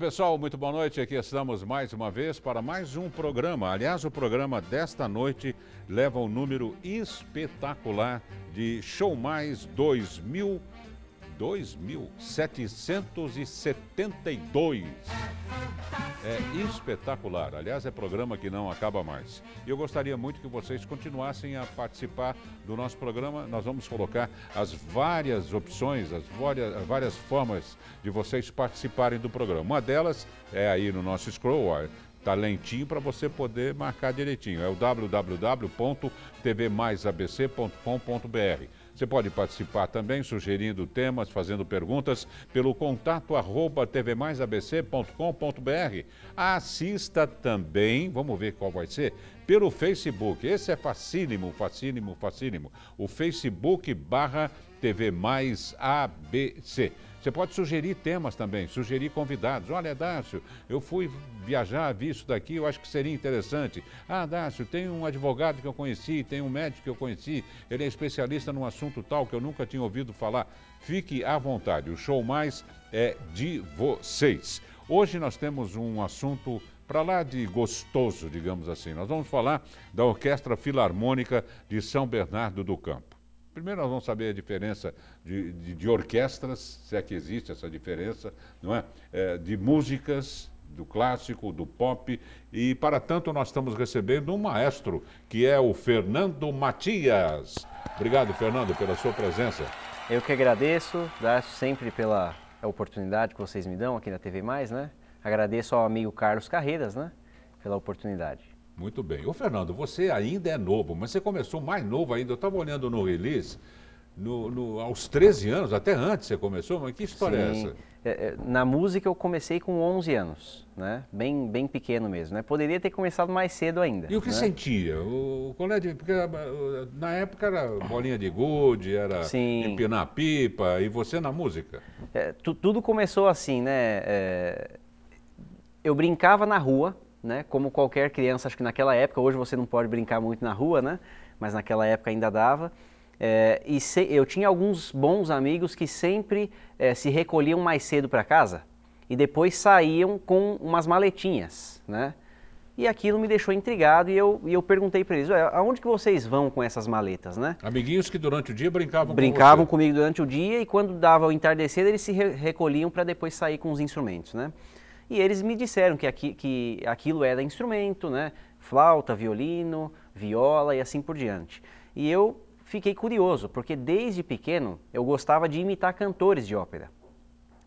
pessoal, muito boa noite. Aqui estamos mais uma vez para mais um programa. Aliás, o programa desta noite leva um número espetacular de Show Mais 2000 2.772. É espetacular. Aliás, é programa que não acaba mais. E eu gostaria muito que vocês continuassem a participar do nosso programa. Nós vamos colocar as várias opções, as várias, várias formas de vocês participarem do programa. Uma delas é aí no nosso scroll, tá lentinho para você poder marcar direitinho. É o www.tvmaisabc.com.br. Você pode participar também sugerindo temas, fazendo perguntas pelo contato arroba tvmaisabc.com.br. Assista também, vamos ver qual vai ser, pelo Facebook. Esse é facílimo, facílimo, facílimo. O Facebook barra TV Mais ABC. Você pode sugerir temas também, sugerir convidados. Olha, Dácio, eu fui viajar, vi isso daqui, eu acho que seria interessante. Ah, Dácio, tem um advogado que eu conheci, tem um médico que eu conheci, ele é especialista num assunto tal que eu nunca tinha ouvido falar. Fique à vontade, o show mais é de vocês. Hoje nós temos um assunto para lá de gostoso, digamos assim. Nós vamos falar da Orquestra Filarmônica de São Bernardo do Campo. Primeiro nós vamos saber a diferença de, de, de orquestras, se é que existe essa diferença, não é? é? De músicas, do clássico, do pop. E para tanto nós estamos recebendo um maestro, que é o Fernando Matias. Obrigado, Fernando, pela sua presença. Eu que agradeço, agradeço sempre pela oportunidade que vocês me dão aqui na TV Mais, né? Agradeço ao amigo Carlos Carreiras, né? Pela oportunidade. Muito bem. Ô Fernando, você ainda é novo, mas você começou mais novo ainda. Eu estava olhando no release, no, no, aos 13 anos, até antes você começou, mas que história é Sim. é essa? É, na música eu comecei com 11 anos, né? Bem, bem pequeno mesmo, né? Poderia ter começado mais cedo ainda. E o que né? sentia? O, é de, porque ah, na época era bolinha de gude, era Sim. empinar pipa, e você na música? É, tu, tudo começou assim, né? É, eu brincava na rua, né? Como qualquer criança, acho que naquela época, hoje você não pode brincar muito na rua, né? Mas naquela época ainda dava. É, e se, eu tinha alguns bons amigos que sempre é, se recolhiam mais cedo para casa e depois saíam com umas maletinhas, né? E aquilo me deixou intrigado e eu, e eu perguntei para eles, aonde que vocês vão com essas maletas, né? Amiguinhos que durante o dia brincavam, brincavam com comigo durante o dia e quando dava o entardecer eles se re recolhiam para depois sair com os instrumentos, né? E eles me disseram que, aqui, que aquilo era instrumento, né? Flauta, violino, viola e assim por diante. E eu fiquei curioso, porque desde pequeno eu gostava de imitar cantores de ópera.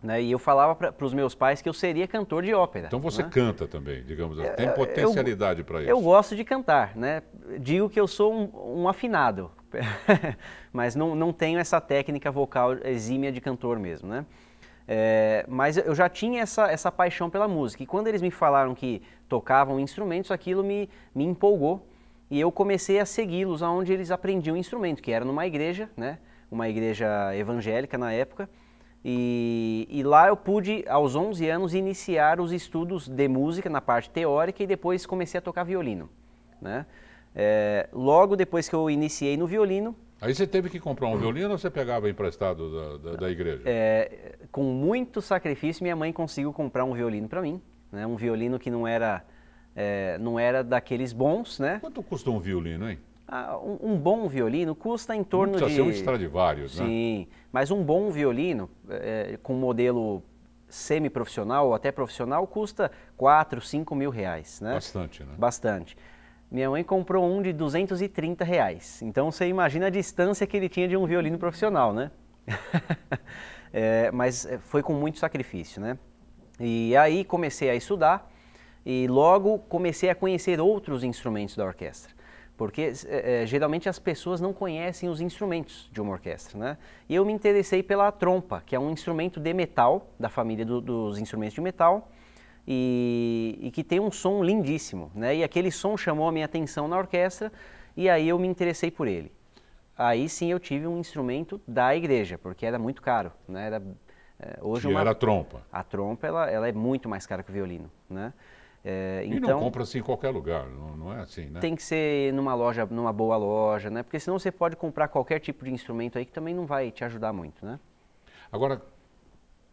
Né? E eu falava para os meus pais que eu seria cantor de ópera. Então você né? canta também, digamos assim, tem potencialidade para isso. Eu gosto de cantar, né? Digo que eu sou um, um afinado, mas não, não tenho essa técnica vocal exímia de cantor mesmo, né? É, mas eu já tinha essa, essa paixão pela música. E quando eles me falaram que tocavam instrumentos, aquilo me, me empolgou. E eu comecei a segui-los aonde eles aprendiam instrumento, que era numa igreja, né? Uma igreja evangélica na época. E, e, lá eu pude, aos 11 anos, iniciar os estudos de música na parte teórica e depois comecei a tocar violino. Né? É, logo depois que eu iniciei no violino, Aí você teve que comprar um violino ou você pegava emprestado da, da, da igreja? É, com muito sacrifício, minha mãe conseguiu comprar um violino para mim. Né? Um violino que não era, é, não era daqueles bons, né? Quanto custa um violino, hein? Ah, um, um, bom violino custa em torno não de... ser um Stradivarius, né? Sim, mas um bom violino é, com modelo semi-profissional ou até profissional custa 4, 5 mil reais, né? Bastante, né? Bastante. Minha mãe comprou um de 230 reais. Então você imagina a distância que ele tinha de um violino profissional, né? é, mas é, foi com muito sacrifício, né? E aí comecei a estudar e logo comecei a conhecer outros instrumentos da orquestra. Porque é, é, geralmente as pessoas não conhecem os instrumentos de uma orquestra, né? E eu me interessei pela trompa, que é um instrumento de metal, da família do, dos instrumentos de metal, e, e, que tem um som lindíssimo, né? E aquele som chamou a minha atenção na orquestra e aí eu me interessei por ele. Aí sim eu tive um instrumento da igreja, porque era muito caro, né? Era, é, hoje uma, era a trompa. A trompa ela, ela é muito mais cara que o violino, né? É, e então, não compra assim em qualquer lugar, não, não, é assim, né? Tem que ser numa loja, numa boa loja, né? Porque senão você pode comprar qualquer tipo de instrumento aí que também não vai te ajudar muito, né? Agora,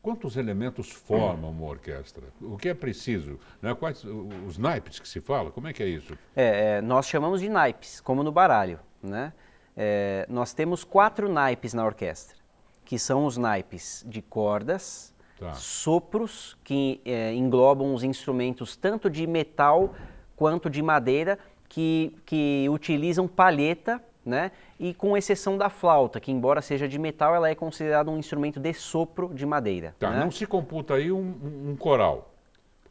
Quantos elementos formam uma orquestra? O que é preciso? Né? Quais os naipes que se fala? Como é que é isso? É, é, nós chamamos de naipes, como no baralho. Né? É, nós temos quatro naipes na orquestra, que são os naipes de cordas, tá. sopros, que é, englobam os instrumentos tanto de metal quanto de madeira, que, que utilizam palheta né? E com exceção da flauta, que embora seja de metal, ela é considerada um instrumento de sopro de madeira. Tá, né? não se computa aí um, um coral.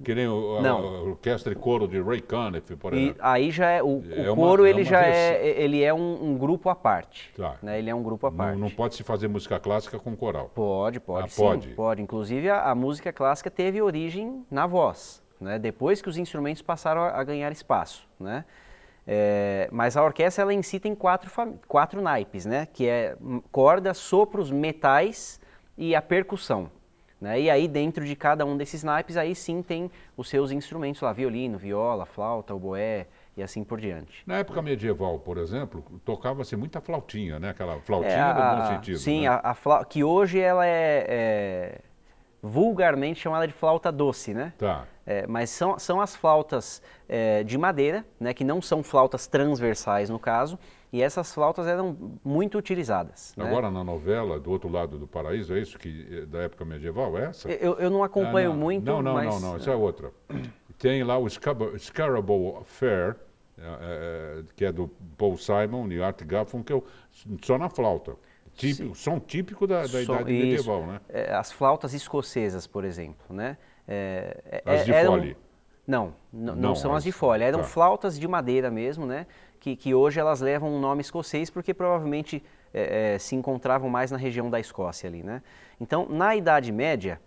Que nem o, a, orquestra e coro de Ray Conniff, por exemplo. E aí já é o, é o coro uma, ele é já é ele é um, um, grupo à parte. Tá. Né? Ele é um grupo à parte. Não, não, pode se fazer música clássica com coral. Pode, pode. Ah, sim, pode. Pode. Inclusive a, a, música clássica teve origem na voz, né? Depois que os instrumentos passaram a, a ganhar espaço, né? É, mas a orquestra ela em si tem quatro, quatro naipes, né? Que é corda, sopros, metais e a percussão. Né? E aí dentro de cada um desses naipes aí sim tem os seus instrumentos lá, violino, viola, flauta, oboé e assim por diante. Na época medieval, por exemplo, tocava-se muita flautinha, né? Aquela flautinha é, a, no bom sentido. Sim, né? a, a que hoje ela é, é vulgarmente chamada de flauta doce, né? Tá. É, mas são, são as flautas é, de madeira, né, que não são flautas transversais no caso, e essas flautas eram muito utilizadas. Né? Agora na novela, do outro lado do paraíso, é isso que é da época medieval, é essa? Eu, eu não acompanho ah, não. muito, Não, não, mas... não, não, essa é outra. Tem lá o Scarable Fair, é, é, que é do Paul Simon e Art Garfunkel, só na flauta. Típico, som típico da, da idade medieval, né? É, as flautas escocesas, por exemplo, né? É, é as de eram, fole? Não, não, não, são as, de fole. Eram tá. flautas de madeira mesmo, né? Que, que hoje elas levam um nome escocês porque provavelmente é, é, se encontravam mais na região da Escócia ali, né? Então, na Idade Média,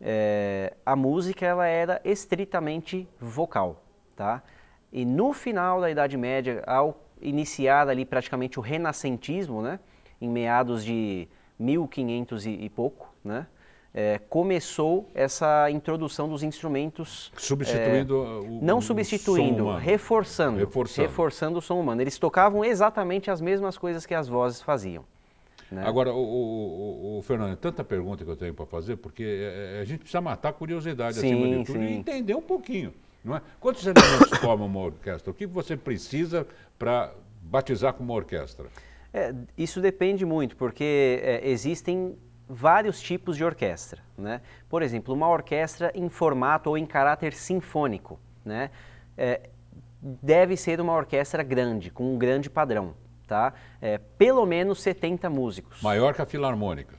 é, a música ela era estritamente vocal, tá? E no final da Idade Média, ao iniciar ali praticamente o renascentismo, né? Em meados de 1500 e, e pouco, né? É, começou essa introdução dos instrumentos. Substituindo é, o, Não substituindo, reforçando, reforçando. Reforçando o som humano. Eles tocavam exatamente as mesmas coisas que as vozes faziam. Né? Agora, o, o, o, Fernando, é tanta pergunta que eu tenho para fazer, porque é, é, a gente precisa matar a curiosidade sim, acima de tudo sim. e entender um pouquinho. Não é? Quantos elementos formam uma orquestra? O que você precisa para batizar como uma orquestra? É, isso depende muito, porque é, existem vários tipos de orquestra. Né? Por exemplo, uma orquestra em formato ou em caráter sinfônico né? É, deve ser uma orquestra grande, com um grande padrão. Tá? É, pelo menos 70 músicos. Maior que a filarmônica.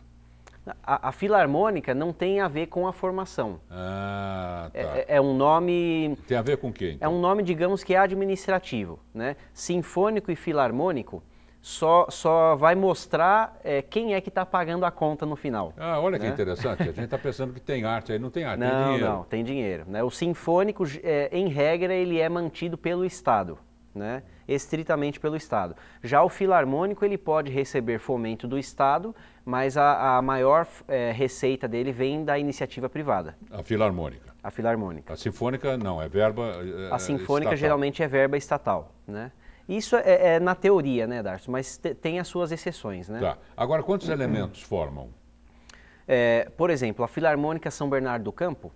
A, a, filarmônica não tem a ver com a formação. Ah, tá. é, é, um nome. Tem a ver com quem? Então? É um nome, digamos que administrativo. Né? Sinfônico e filarmônico só, só vai mostrar é, quem é que está pagando a conta no final. Ah, olha né? que interessante. A gente está pensando que tem arte, aí não tem arte, não, tem dinheiro. Não, tem dinheiro. Né? O sinfônico, é, em regra, ele é mantido pelo Estado, né? estritamente pelo Estado. Já o filarmônico, ele pode receber fomento do Estado, mas a, a maior é, receita dele vem da iniciativa privada. A filarmônica. A filarmônica. A sinfônica não, é verba é, A sinfônica estatal. geralmente é verba estatal, né? Isso é, é na teoria, né, Darcio? Mas te, tem as suas exceções, né? Tá. Agora, quantos elementos formam? É, por exemplo, a Filarmônica São Bernardo do Campo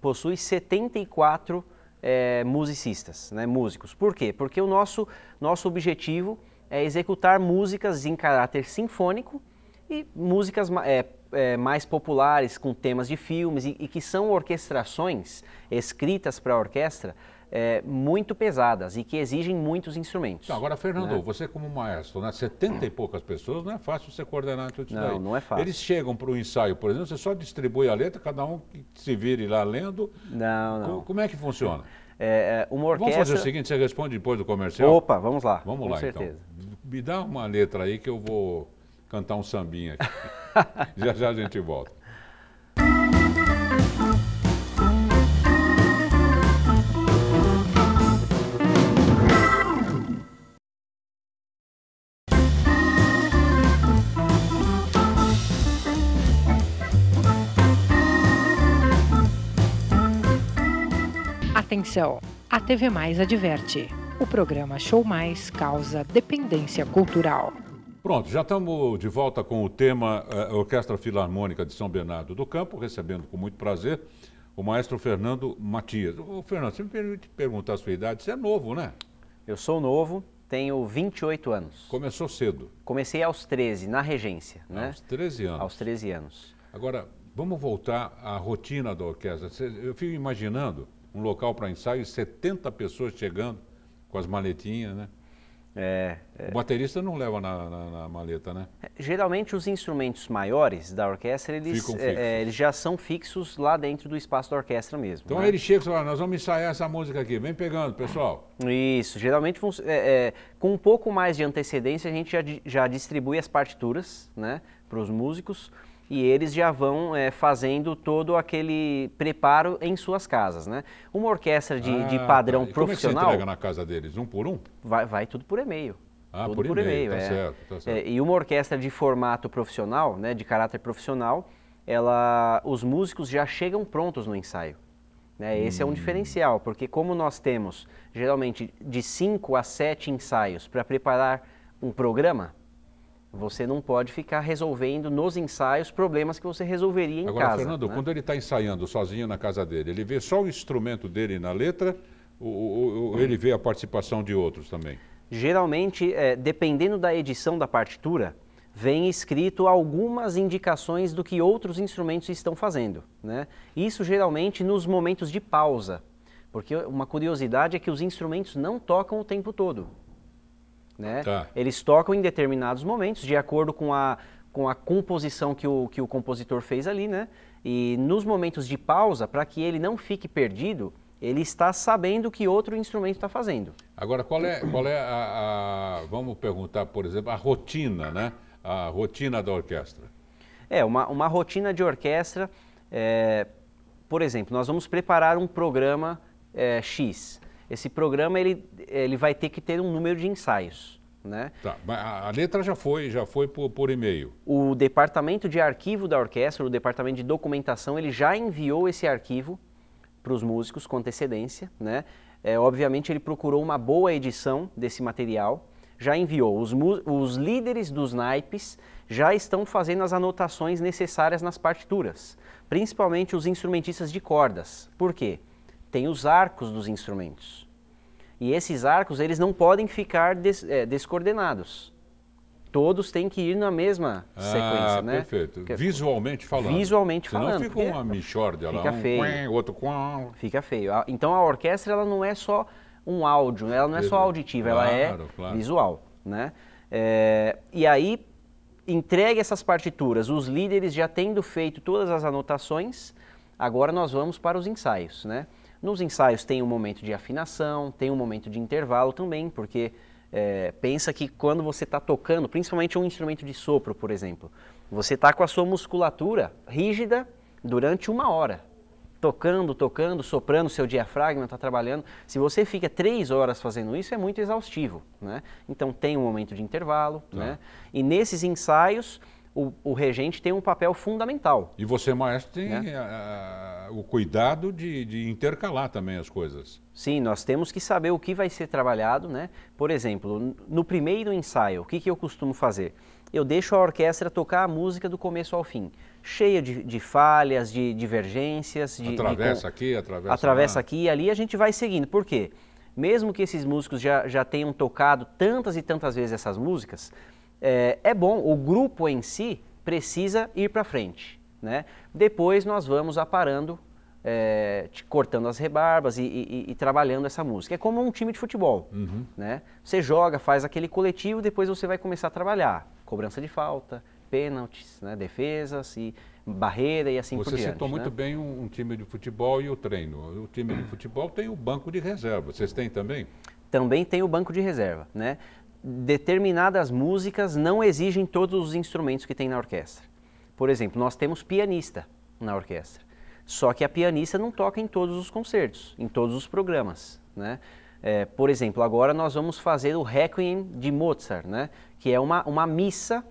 possui 74 é, musicistas, né, músicos. Por quê? Porque o nosso, nosso objetivo é executar músicas em caráter sinfônico e músicas é, é, mais populares com temas de filmes e, e que são orquestrações escritas para a orquestra é, muito pesadas e que exigem muitos instrumentos. Então, agora, Fernando, né? você como maestro, né, 70 e poucas pessoas, não é fácil você coordenar tudo isso não, daí. Não, é fácil. Eles chegam para o ensaio, por exemplo, você só distribui a letra, cada um se vire lá lendo. Não, não. Como, como é que funciona? É, é, uma orquestra... Vamos fazer o seguinte, você responde depois do comercial? Opa, vamos lá. Vamos com lá, então. certeza. então. Me dá uma letra aí que eu vou cantar um sambinha aqui. já já a gente volta. A TV Mais adverte. O programa Show Mais causa dependência cultural. Pronto, já estamos de volta com o tema uh, Orquestra Filarmônica de São Bernardo do Campo, recebendo com muito prazer o maestro Fernando Matias. Ô, Fernando, você me permite perguntar a sua idade? Você é novo, né? Eu sou novo, tenho 28 anos. Começou cedo? Comecei aos 13, na regência. Né? Aos 13 anos? Aos 13 anos. Agora, vamos voltar à rotina da orquestra. Eu fico imaginando um local para ensaio e 70 pessoas chegando com as maletinhas, né? É, é. O baterista não leva na, na, na, maleta, né? É, geralmente os instrumentos maiores da orquestra, eles, é, é, eles já são fixos lá dentro do espaço da orquestra mesmo. Então né? ele chega e fala, nós vamos ensaiar essa música aqui, vem pegando, pessoal. Isso, geralmente é, com um pouco mais de antecedência a gente já, já distribui as partituras né, para os músicos e eles já vão é, fazendo todo aquele preparo em suas casas, né? Uma orquestra de, ah, de padrão tá. profissional... Como é que você entrega na casa deles? Um por um? Vai, vai tudo por e-mail. Ah, tudo por, por e-mail, tá, é. certo, tá certo. É, e uma orquestra de formato profissional, né, de caráter profissional, ela, os músicos já chegam prontos no ensaio. Né? Esse hum. é um diferencial, porque como nós temos geralmente de 5 a 7 ensaios para preparar um programa, você não pode ficar resolvendo nos ensaios problemas que você resolveria em Agora, casa. Fernando, né? quando ele está ensaiando sozinho na casa dele, ele vê só o instrumento dele na letra ou, ou ele vê a participação de outros também? Geralmente, é, dependendo da edição da partitura, vem escrito algumas indicações do que outros instrumentos estão fazendo. Né? Isso geralmente nos momentos de pausa, porque uma curiosidade é que os instrumentos não tocam o tempo todo. Né? Tá. Eles tocam em determinados momentos, de acordo com a, com a composição que o, que o compositor fez ali, né? E nos momentos de pausa, para que ele não fique perdido, ele está sabendo que outro instrumento está fazendo. Agora, qual é, qual é a, a, Vamos perguntar, por exemplo, a rotina, né? A rotina da orquestra. É, uma, uma rotina de orquestra. É, por exemplo, nós vamos preparar um programa é, X. Esse programa ele, ele vai ter que ter um número de ensaios. Né? Tá, a letra já foi, já foi por, por e-mail. O departamento de arquivo da orquestra, o departamento de documentação, ele já enviou esse arquivo para os músicos com antecedência. Né? É, obviamente ele procurou uma boa edição desse material, já enviou. Os, os líderes dos naipes já estão fazendo as anotações necessárias nas partituras, principalmente os instrumentistas de cordas. Por quê? Tem os arcos dos instrumentos. E esses arcos, eles não podem ficar des, é, descoordenados. Todos têm que ir na mesma ah, sequência, né? perfeito. Visualmente falando. Visualmente Senão falando. fica uma michórdia lá, um feio. Quen, outro quen. Fica feio. Então a orquestra, ela não é só um áudio, ela não é só auditiva, claro, ela é claro. visual, né? É, e aí, entregue essas partituras, os líderes já tendo feito todas as anotações, agora nós vamos para os ensaios, né? Nos ensaios tem um momento de afinação, tem um momento de intervalo também, porque é, pensa que quando você está tocando, principalmente um instrumento de sopro, por exemplo, você está com a sua musculatura rígida durante uma hora, tocando, tocando, soprando, seu diafragma está trabalhando. Se você fica três horas fazendo isso, é muito exaustivo, né? Então tem um momento de intervalo, tá. né? E nesses ensaios o, o, regente tem um papel fundamental. E você, maestro, tem né? a, a, o cuidado de, de, intercalar também as coisas. Sim, nós temos que saber o que vai ser trabalhado. Né? Por exemplo, no primeiro ensaio, o que, que eu costumo fazer? Eu deixo a orquestra tocar a música do começo ao fim, cheia de, de falhas, de divergências. De, atravessa de, aqui, atravessa Atravessa lá. aqui e ali a gente vai seguindo. Por quê? Mesmo que esses músicos já, já tenham tocado tantas e tantas vezes essas músicas, é, é bom, o grupo em si precisa ir para frente. Né? Depois nós vamos aparando, é, cortando as rebarbas e, e, e, trabalhando essa música. É como um time de futebol. Uhum. Né? Você joga, faz aquele coletivo, depois você vai começar a trabalhar. Cobrança de falta, pênaltis, né? defesas e barreira e assim você por diante. Você citou né? muito bem um, um, time de futebol e o treino. O time de futebol tem o banco de reserva. Vocês têm também? Também tem o banco de reserva. Né? Determinadas músicas não exigem todos os instrumentos que tem na orquestra. Por exemplo, nós temos pianista na orquestra, só que a pianista não toca em todos os concertos, em todos os programas, né? É, por exemplo, agora nós vamos fazer o Requiem de Mozart, né? que é uma, uma missa,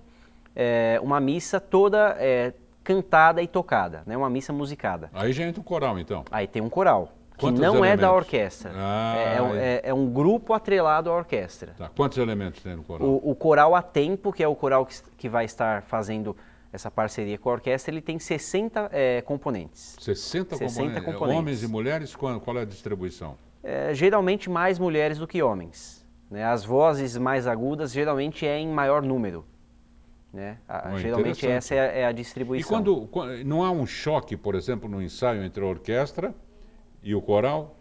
é, uma missa toda é, cantada e tocada, né? uma missa musicada. Aí já entra um coral, então? Aí tem um coral. Que Quantos não é da elementos? orquestra. Ah, é, é um- é- é um grupo atrelado à orquestra. Tá. Quantos elementos tem no coral? O, o coral a tempo, que é o coral que, que vai estar fazendo essa parceria com a orquestra, ele tem 60 eh, componentes. 60, 60 componentes. componentes. Homens e mulheres, qual, qual é a distribuição? É, geralmente mais mulheres do que homens. né? As vozes mais agudas geralmente é em maior número. né? A- Oh, geralmente essa é a, é a E distribuição. quando, quan- não há um choque, por exemplo, no ensaio entre a orquestra e o coral?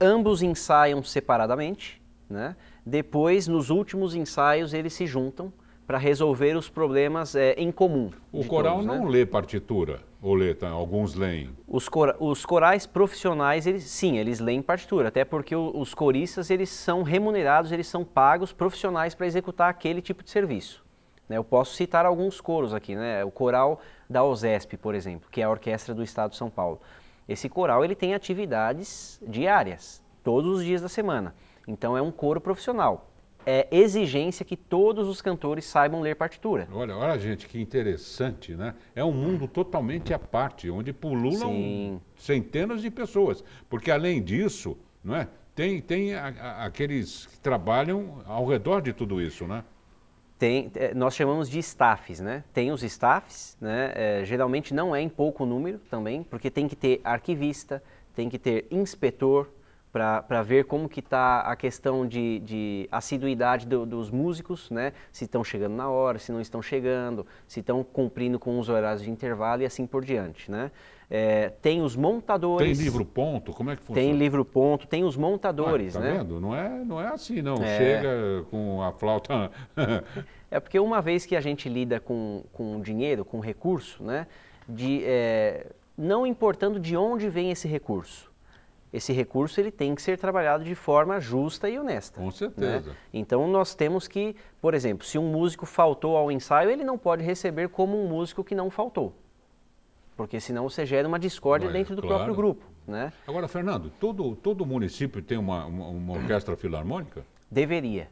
Ambos ensaiam separadamente, né? depois, nos últimos ensaios, eles se juntam para resolver os problemas é, em comum. O coral todos, né? não lê partitura, ou lê, tá? alguns leem. Os, cora- os corais profissionais, eles, sim, eles leem partitura, até porque o- os coristas eles são remunerados, eles são pagos profissionais para executar aquele tipo de serviço. né? Eu posso citar alguns coros aqui, né? o coral da OSESP, por exemplo, que é a Orquestra do Estado de São Paulo. Esse coral ele tem atividades diárias, todos os dias da semana. Então é um coro profissional. É exigência que todos os cantores saibam ler partitura. Olha, olha, gente, que interessante, né? É um mundo totalmente à parte, onde pululam Sim. centenas de pessoas. Porque, além disso, não é? tem, tem a- a- aqueles que trabalham ao redor de tudo isso, né? Tem, eh, nós chamamos de staffs, né? Tem os staffs, né? Eh, geralmente não é em pouco número também, porque tem que ter arquivista, tem que ter inspetor para ver como que está a questão de, de assiduidade do- dos músicos, né? Se estão chegando na hora, se não estão chegando, se estão cumprindo com os horários de intervalo e assim por diante, né? Eh, tem os Tem montadores. livro ponto? Como é que funciona? Tem livro ponto, tem os montadores, Ah, tá né? vendo? Não é, não é assim, não. É. Chega com a flauta... É porque uma vez que a gente lida com, com dinheiro, com recurso, né, de, é, não importando de onde vem esse recurso, esse recurso ele tem que ser trabalhado de forma justa e honesta. Com né? certeza. Então nós temos que, por exemplo, se um músico faltou ao ensaio, ele não pode receber como um músico que não faltou. Porque senão você gera uma discórdia Olha, dentro do claro. próprio grupo. Né? Agora, Fernando, todo, todo município tem uma, uma, uma orquestra filarmônica? Deveria.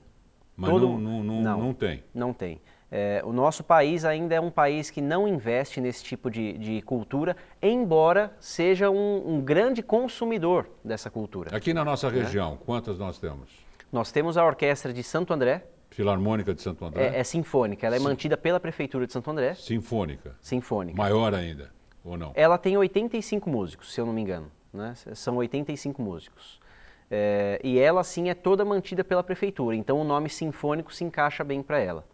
Mas Todo- não, não, não, não. não tem. Não tem. É, o nosso país ainda é um país que não investe nesse tipo de, de cultura, embora seja um, um grande consumidor dessa cultura. Aqui na É. nossa região, quantas nós temos? Nós temos a Orquestra de Santo André, Filarmônica de Santo André? é, é sinfônica, ela é mantida pela Prefeitura de Santo André, Sinfônica. sinfônica. Maior ainda, ou não? Ela tem 85 músicos, se eu não me engano. Né? São 85 músicos. É, e ela, sim, é toda mantida pela Prefeitura, então o nome sinfônico se encaixa bem para ela.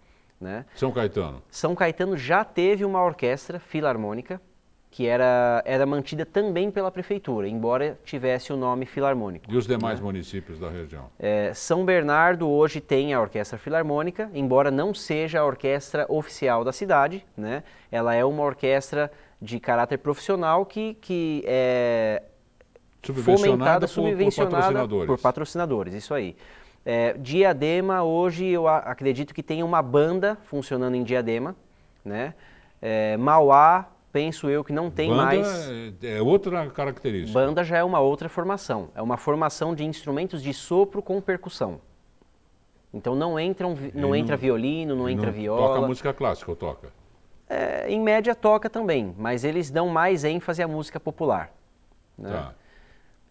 Né? São Caetano. São Caetano já teve uma orquestra filarmônica que era, era mantida também pela prefeitura, embora tivesse o nome filarmônico. E os demais municípios da região? É, São Bernardo hoje tem a orquestra filarmônica, embora não seja a orquestra oficial da cidade, né? Ela é uma orquestra de caráter profissional que, que é Subvencionada fomentada, por- por subvencionada patrocinadores. por patrocinadores, isso aí. É, Diadema, hoje eu acredito que tem uma banda funcionando em Diadema, né? É, Mauá, penso eu que não tem Banda mais. é é outra característica. Banda já é uma outra formação. É uma formação de instrumentos de sopro com percussão. Então não, entram, não não- entra violino, não E entra Toca viola. música clássica ou toca? É, em média toca também, mas eles dão mais ênfase à música popular. né? Tá.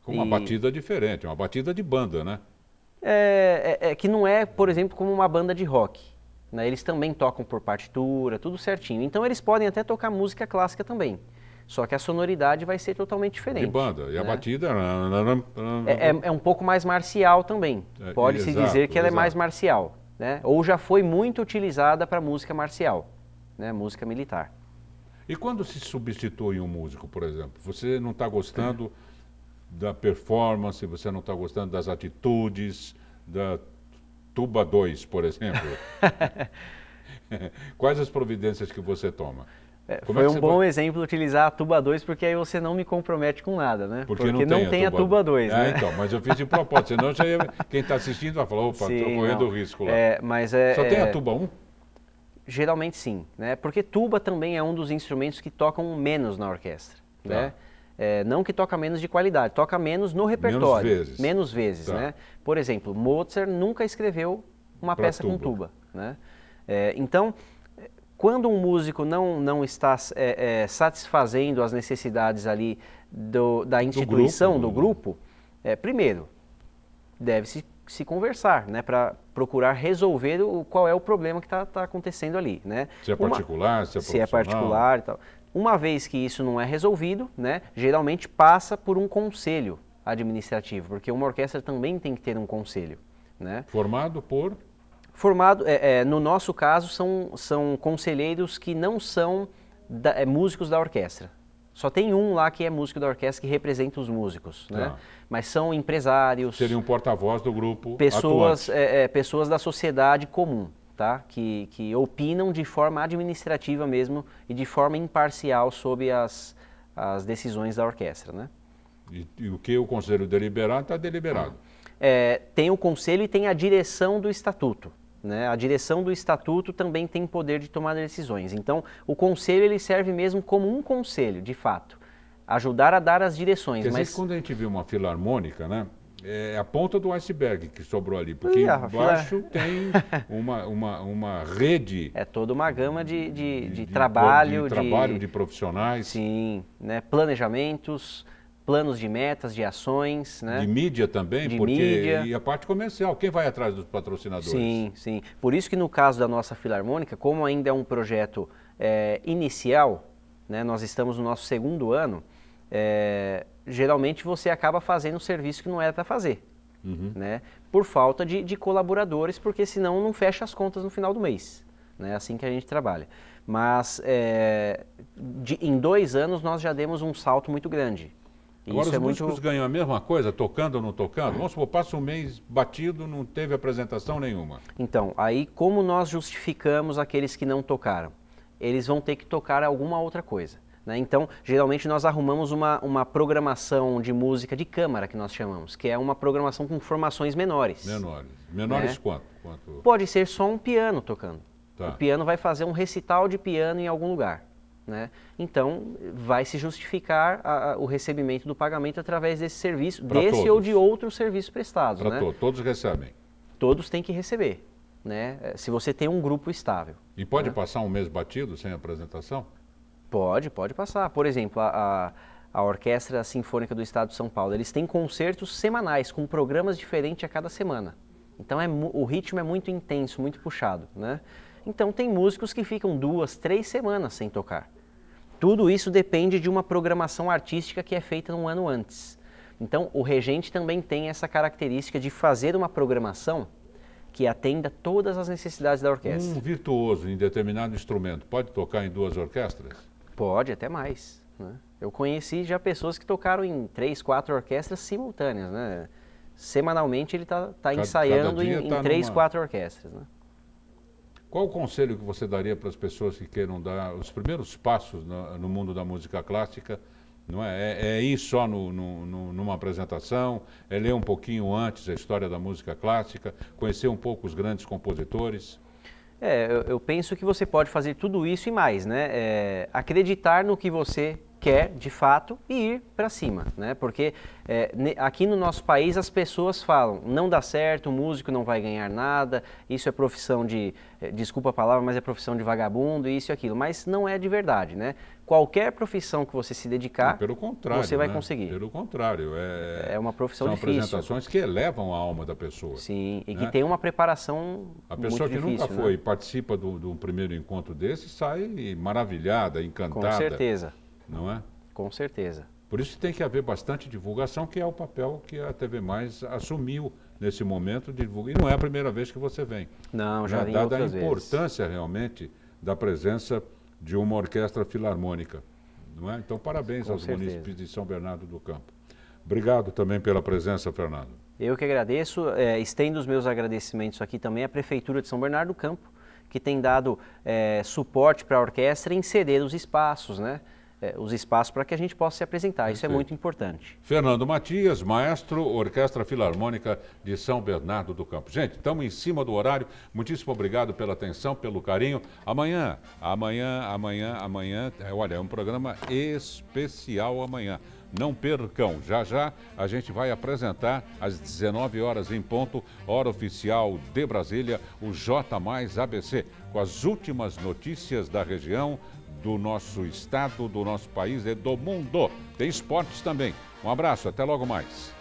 Com uma E- batida diferente, uma batida de banda, né? É, é- é que não é, por exemplo, como uma banda de rock. né? Eles também tocam por partitura, tudo certinho. Então eles podem até tocar música clássica também. Só que a sonoridade vai ser totalmente diferente. De banda. E a né? batida. É, é- é um pouco mais marcial também. É, Pode-se exato, dizer que ela é mais exato. marcial. Né? Ou já foi muito utilizada para música marcial, né? música militar. E quando se substitui um músico, por exemplo, você não está gostando da performance, você não está gostando das atitudes, da tuba 2, por exemplo. Quais as providências que você toma? É, é foi que um bom vai- exemplo utilizar a tuba 2, porque aí você não me compromete com nada, né? Porque, não, tem, a tuba 2, É, né? então, mas eu fiz de propósito, senão já ia- quem está assistindo vai falar, opa, estou correndo não. risco lá. É, mas é, Só tem é- a tuba 1? Geralmente sim, né? Porque tuba também é um dos instrumentos que tocam menos na orquestra, Tá. né? É, não que toca menos de qualidade, toca menos no repertório. vezes. Menos vezes, Tá. né? Por exemplo, Mozart nunca escreveu uma Pra peça com tuba. tuba, né? É, então, quando um músico não, não está é, é, satisfazendo as necessidades ali do, da instituição, do grupo, do grupo é, primeiro, deve-se se conversar, né, para procurar resolver o, qual é o problema que está tá acontecendo ali, né? Se é particular, Uma, se é Se é particular e tal. Uma vez que isso não é resolvido, né, geralmente passa por um conselho administrativo, porque uma orquestra também tem que ter um conselho, né? Formado por Formado, é, é, no nosso caso, são, são conselheiros que não são da, é, músicos da orquestra. Só tem um lá que é músico da orquestra que representa os músicos, né? Tá. Mas são empresários. Seria um porta-voz do grupo. Pessoas, é, é, pessoas da sociedade comum, tá? Que, que opinam de forma administrativa mesmo e de forma imparcial sobre as, as decisões da orquestra, né? E, e o que o conselho deliberado está deliberado. É, tem o conselho e tem a direção do estatuto. Né? A direção do estatuto também tem poder de tomar decisões. Então, o conselho ele serve mesmo como um conselho, de fato, ajudar a dar as direções. Quer mas quando a gente viu uma filarmônica, né? É a ponta do iceberg que sobrou ali, porque embaixo tem uma, uma, uma rede. É toda uma gama de, de, de, de trabalho. De, trabalho, de profissionais. Sim, né? planejamentos, planos de metas, de ações. Né? De mídia também, de porque mídia. e a parte comercial, quem vai atrás dos patrocinadores? Sim, sim. Por isso que no caso da nossa Filarmônica, como ainda é um projeto é, inicial, né, nós estamos no nosso segundo ano, é, geralmente você acaba fazendo um serviço que não era para fazer. Uhum. Né? Por falta de, de, colaboradores, porque senão não fecha as contas no final do mês. É né? assim que a gente trabalha. Mas é, de, em dois anos nós já demos um salto muito grande. Agora, Isso os é músicos muito... ganham a mesma coisa, tocando ou não tocando? Vamos supor, passa um mês batido, não teve apresentação nenhuma. Então, aí como nós justificamos aqueles que não tocaram? Eles vão ter que tocar alguma outra coisa. Né? Então, geralmente nós arrumamos uma, uma programação de música de câmara, que nós chamamos, que é uma programação com formações menores. Menores. Menores né? quanto? quanto? Pode ser só um piano tocando. Tá. O piano vai fazer um recital de piano em algum lugar. Né? Então, vai se justificar a, a, o recebimento do pagamento através desse serviço, pra desse todos. ou de outros serviços prestados. Para né? todos, todos recebem. Todos têm que receber, né? Eh, se você tem um grupo estável. E pode né? passar um mês batido sem apresentação? Pode, pode passar. Por exemplo, a, a, a Orquestra Sinfônica do Estado de São Paulo, eles têm concertos semanais, com programas diferentes a cada semana. Então, é, o ritmo é muito intenso, muito puxado, né? Então, tem músicos que ficam duas, três semanas sem tocar. Tudo isso depende de uma programação artística que é feita um ano antes. Então, o regente também tem essa característica de fazer uma programação que atenda todas as necessidades da orquestra. Um virtuoso em determinado instrumento pode tocar em duas orquestras? Pode, até mais. Né? Eu conheci já pessoas que tocaram em três, quatro orquestras simultâneas. Né? Semanalmente ele está tá ensaiando em, em tá três, numa... quatro orquestras. Né? Qual o conselho que você daria para as pessoas que queiram dar os primeiros passos no, no mundo da música clássica? Não é? é, é ir só no, no, numa apresentação, é ler um pouquinho antes a história da música clássica, conhecer um pouco os grandes compositores? É, eu, eu penso que você pode fazer tudo isso e mais, né? É, acreditar no que você quer de fato ir para cima, né? Porque é, aqui no nosso país as pessoas falam, não dá certo, o músico não vai ganhar nada, isso é profissão de, é, desculpa a palavra, mas é profissão de vagabundo, isso e aquilo, mas não é de verdade, né? Qualquer profissão que você se dedicar, pelo contrário, você vai né? conseguir. Pelo contrário, é, é uma profissão são difícil. apresentações que elevam a alma da pessoa. Sim, e né? que tem uma preparação A pessoa que difícil, nunca né? foi participa do, do primeiro encontro desse sai maravilhada, encantada. Com certeza não é? Com certeza. Por isso tem que haver bastante divulgação, que é o papel que a TV Mais assumiu nesse momento de divulgar. E não é a primeira vez que você vem. Não, já né? vim Dada a importância vezes. realmente da presença de uma orquestra filarmônica. Não é? Então, parabéns Com aos certeza. munícipes de São Bernardo do Campo. Obrigado também pela presença, Fernando. Eu que agradeço, é, estendo os meus agradecimentos aqui também à Prefeitura de São Bernardo do Campo, que tem dado é, suporte para a orquestra em ceder os espaços, né? É, os espaços para que a gente possa se apresentar. Perfeito. Isso é muito importante. Fernando Matias, maestro, Orquestra Filarmônica de São Bernardo do Campo. Gente, estamos em cima do horário. Muitíssimo obrigado pela atenção, pelo carinho. Amanhã, amanhã, amanhã, amanhã, é, olha, é um programa especial amanhã. Não percam. Já já a gente vai apresentar às 19 horas em ponto, hora oficial de Brasília, o J mais ABC, com as últimas notícias da região, do nosso estado, do nosso país e do mundo. Tem esportes também. Um abraço, até logo mais.